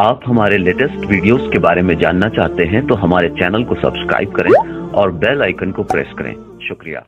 आप हमारे latest videos के बारे में जानना चाहते हैं तो हमारे चैनल को सब्सक्राइब करें और बेल आइकन को प्रेस करें। शुक्रिया।